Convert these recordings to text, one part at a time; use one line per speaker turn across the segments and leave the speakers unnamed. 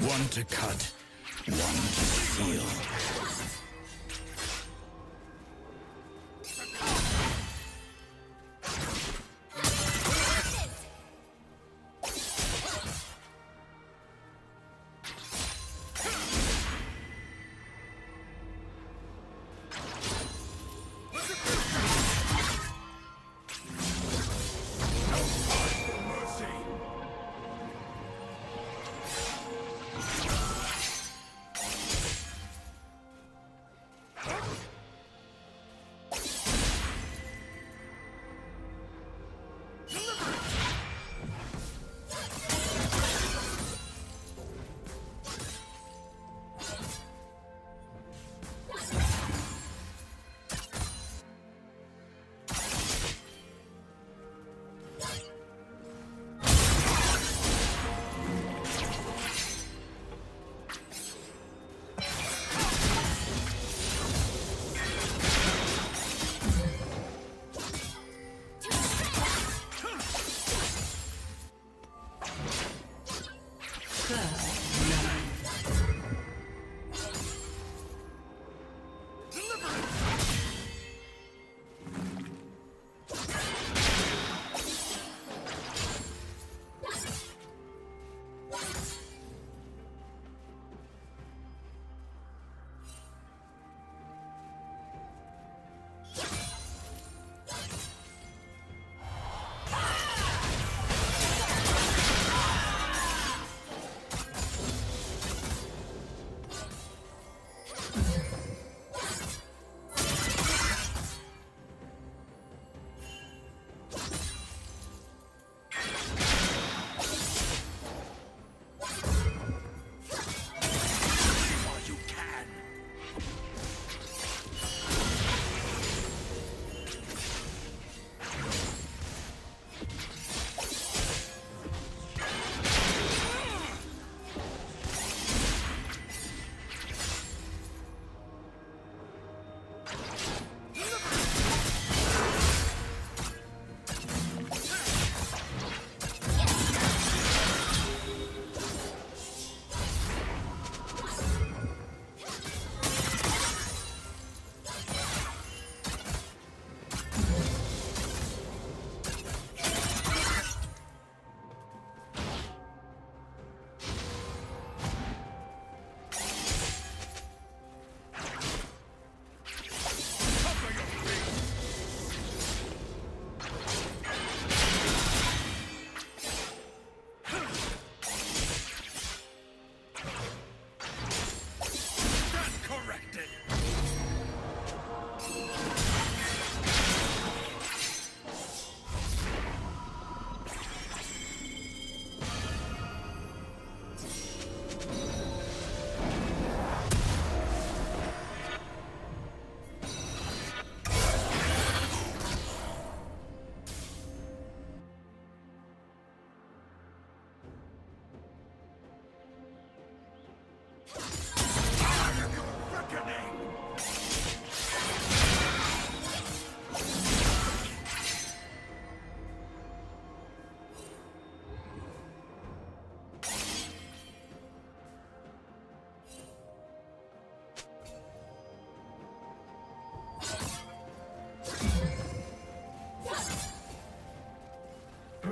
One to cut, one to seal.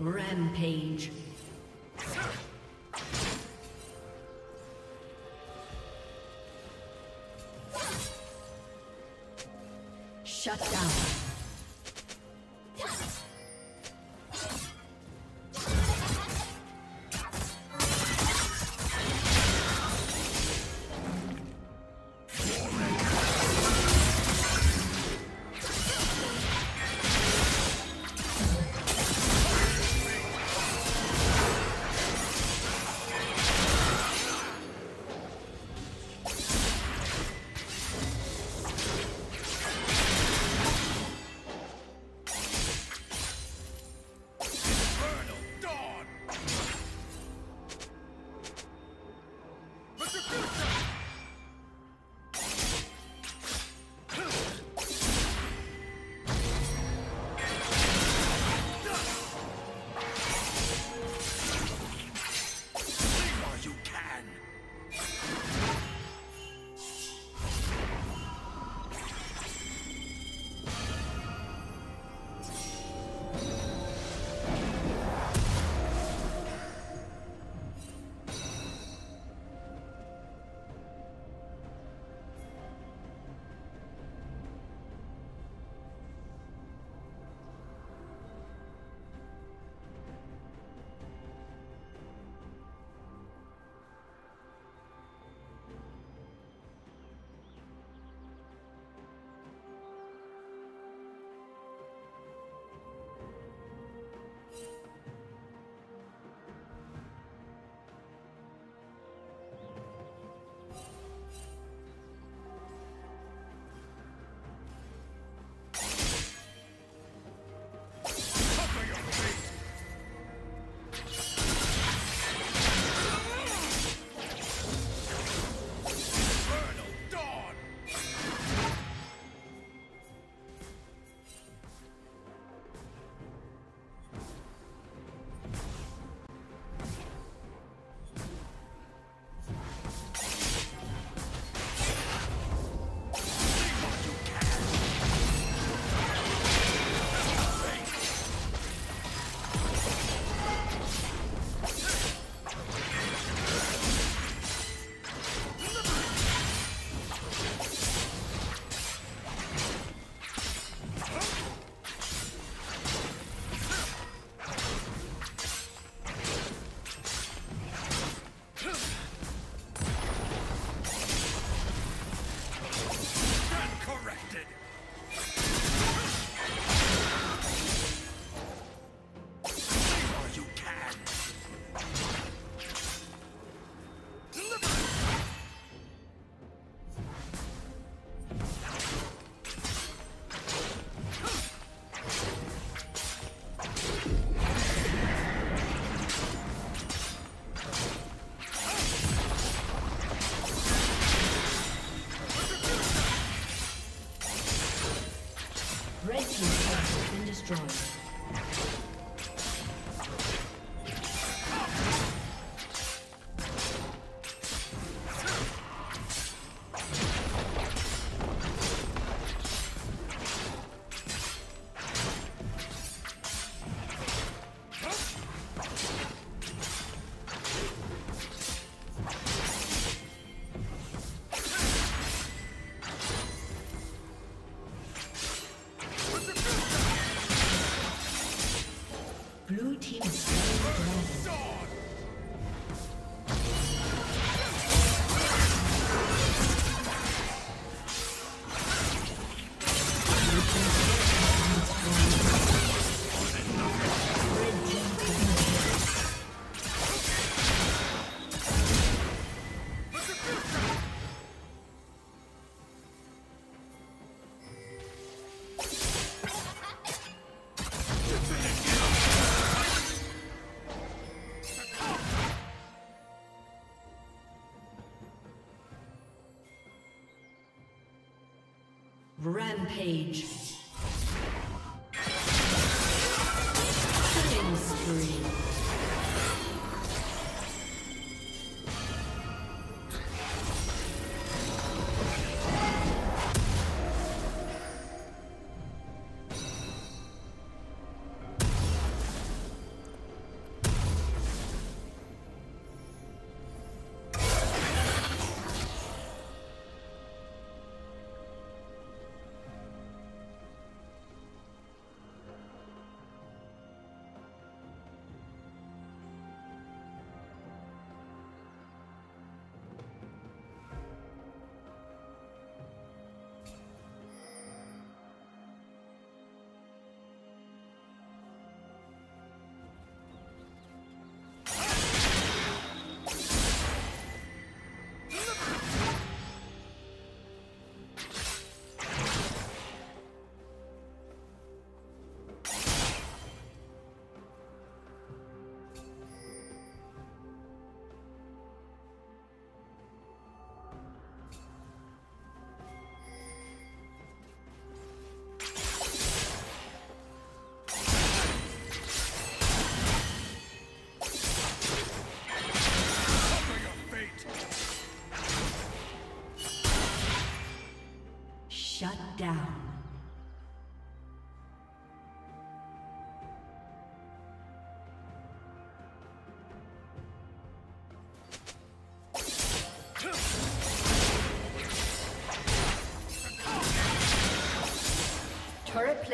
Rampage. Rampage.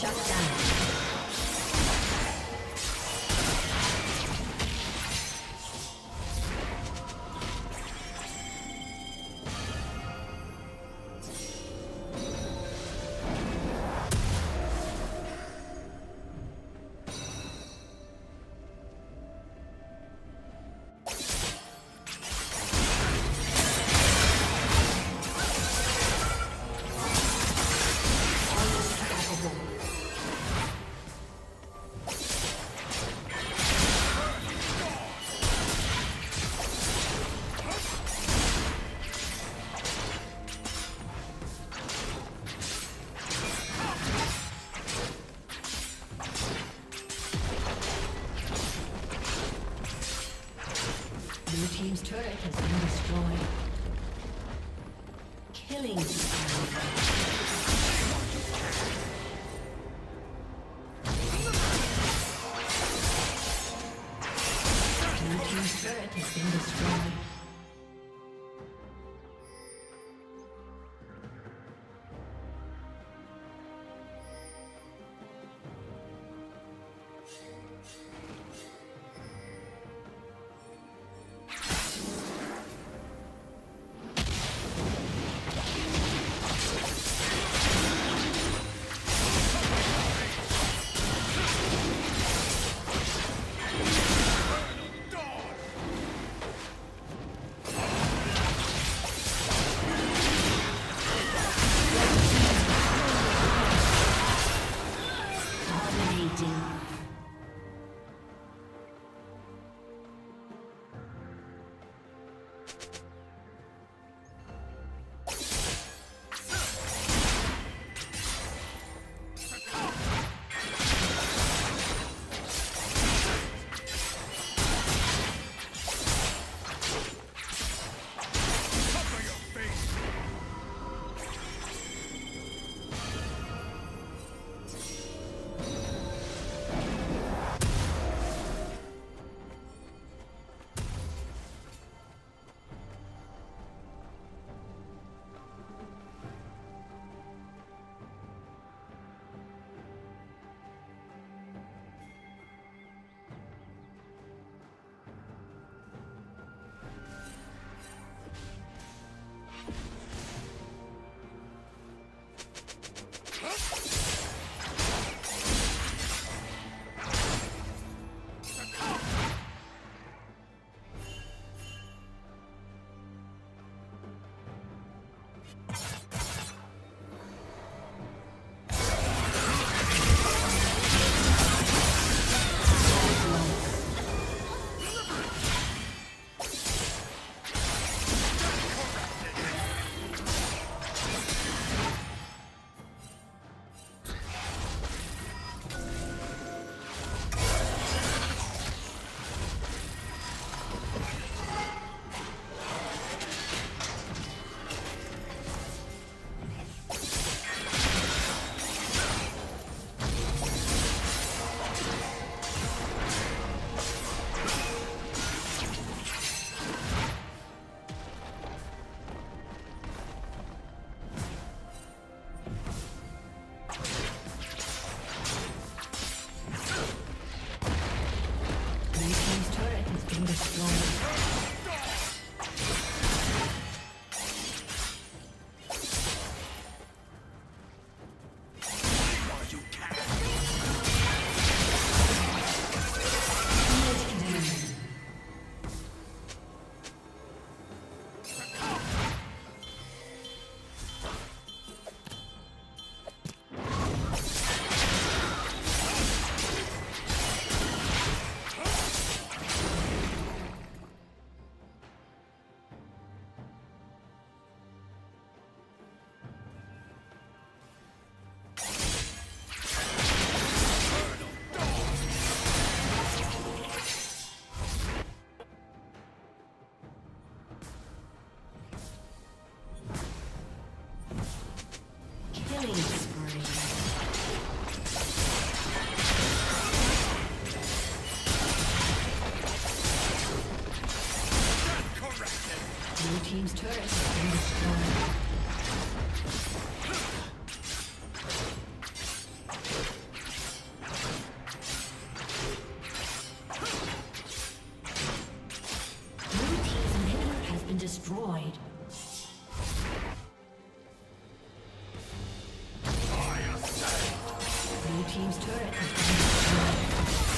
Shut down. destroyed. Killing. Team's turret has.